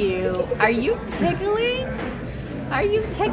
you. Are you tickling? Are you tickling?